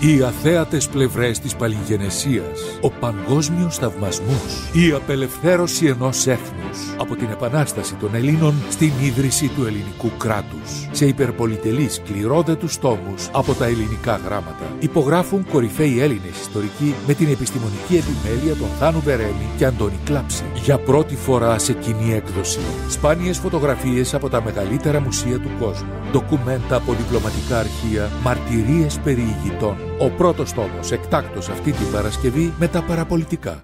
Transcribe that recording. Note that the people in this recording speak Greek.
Οι αθέατες πλευρές της παλιγενεσίας, ο παγκόσμιος θαυμασμός, η απελευθέρωση ενός έθνους από την επανάσταση των Ελλήνων στην ίδρυση του ελληνικού κράτους. Σε υπερπολιτελείς κληρόδετους τόμους από τα ελληνικά γράμματα υπογράφουν κορυφαίοι Έλληνες ιστορικοί με την επιστημονική επιμέλεια των Θάνου Βερέμι και Αντώνη Κλάψη. Για πρώτη φορά σε κοινή έκδοση. Σπάνιες φωτογραφίες από τα μεγαλύτερα μουσεία του κόσμου. Ντοκουμέντα από διπλωματικά αρχεία, μαρτυρίες περί ηγητών. Ο πρώτος τόμος εκτάκτος αυτή την Παρασκευή με τα παραπολιτικά.